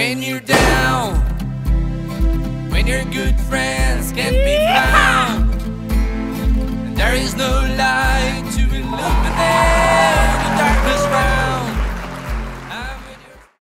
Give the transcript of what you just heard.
When you're down, when your good friends can't be found, there is no life.